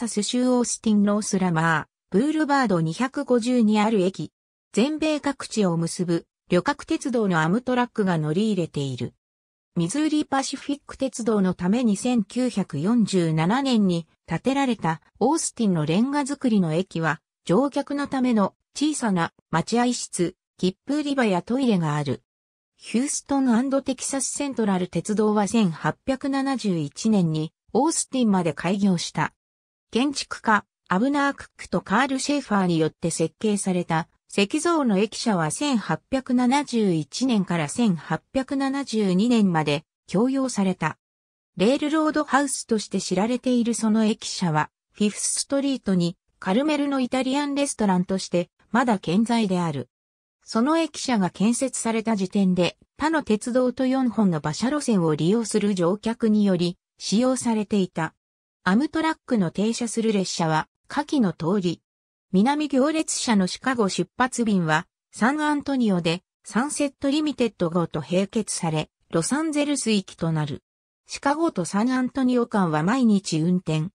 サス州オースティンノースラマー、ブールバード250にある駅。全米各地を結ぶ旅客鉄道のアムトラックが乗り入れている。ミズーリパシフィック鉄道のために1947年に建てられたオースティンのレンガ造りの駅は乗客のための小さな待合室、切符売り場やトイレがある。ヒューストンテキサスセントラル鉄道は1871年にオースティンまで開業した。建築家、アブナー・クックとカール・シェーファーによって設計された石像の駅舎は1871年から1872年まで供用された。レールロードハウスとして知られているその駅舎は、フィフスストリートにカルメルのイタリアンレストランとしてまだ健在である。その駅舎が建設された時点で他の鉄道と4本の馬車路線を利用する乗客により使用されていた。アムトラックの停車する列車は下記の通り。南行列車のシカゴ出発便はサンアントニオでサンセットリミテッド号と並結され、ロサンゼルス行きとなる。シカゴとサンアントニオ間は毎日運転。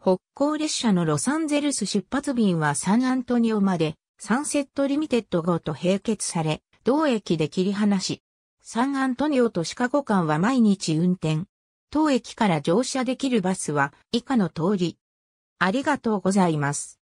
北行列車のロサンゼルス出発便はサンアントニオまでサンセットリミテッド号と並結され、同駅で切り離し、サンアントニオとシカゴ間は毎日運転。当駅から乗車できるバスは以下の通り。ありがとうございます。